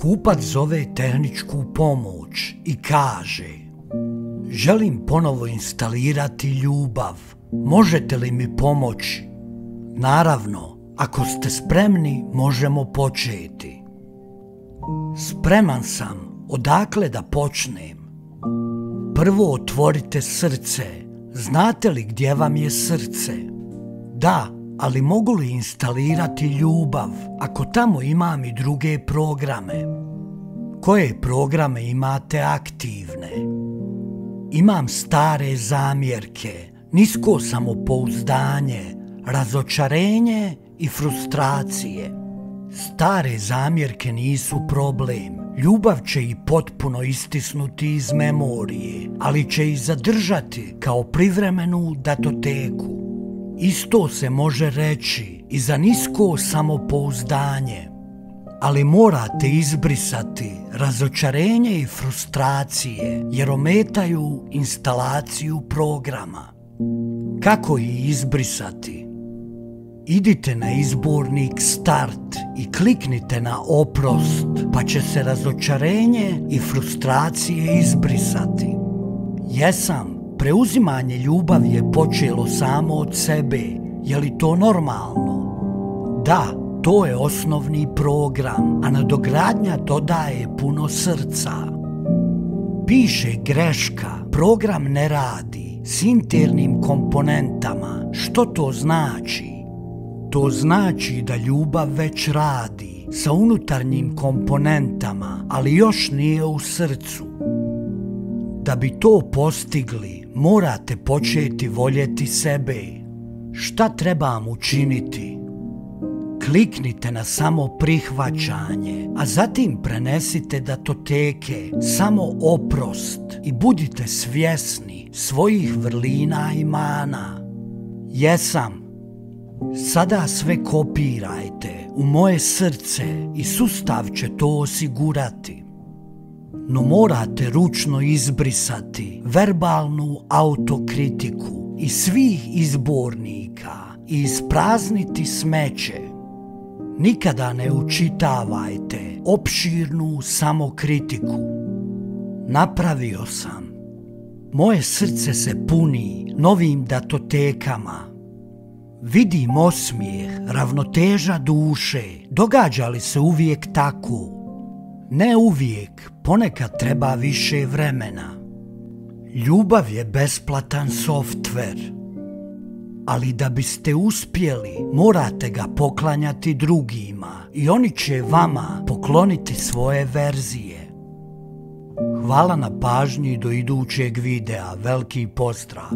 Kupac zove tehničku pomoć i kaže Želim ponovo instalirati ljubav. Možete li mi pomoći? Naravno, ako ste spremni, možemo početi. Spreman sam, odakle da počnem? Prvo otvorite srce. Znate li gdje vam je srce? Da, ali mogu li instalirati ljubav ako tamo imam i druge programe? Koje programe imate aktivne? Imam stare zamjerke, nisko samopouzdanje, razočarenje i frustracije. Stare zamjerke nisu problem. Ljubav će i potpuno istisnuti iz memorije, ali će i zadržati kao privremenu datoteku. Isto se može reći i za nisko samopouzdanje, ali morate izbrisati razočarenje i frustracije jer ometaju instalaciju programa. Kako ih izbrisati? Idite na izbornik Start i kliknite na oprost, pa će se razočarenje i frustracije izbrisati. Jesam, preuzimanje ljubavi je počelo samo od sebe. Je li to normalno? Da, to je osnovni program, a nadogradnja dodaje puno srca. Piše greška, program ne radi s internim komponentama. Što to znači? To znači da ljubav već radi sa unutarnjim komponentama, ali još nije u srcu. Da bi to postigli, morate početi voljeti sebe. Šta trebam učiniti? Kliknite na samo prihvaćanje, a zatim prenesite datoteke, samo oprost i budite svjesni svojih vrlina i mana. Jesam, Sada sve kopirajte u moje srce i sustav će to osigurati. No morate ručno izbrisati verbalnu autokritiku i svih izbornika i isprazniti smeće. Nikada ne učitavajte opširnu samokritiku. Napravio sam. Moje srce se puni novim datotekama Vidim osmijeh, ravnoteža duše, događa li se uvijek tako? Ne uvijek, ponekad treba više vremena. Ljubav je besplatan softver, ali da biste uspjeli morate ga poklanjati drugima i oni će vama pokloniti svoje verzije. Hvala na pažnji do idućeg videa, veliki pozdrav!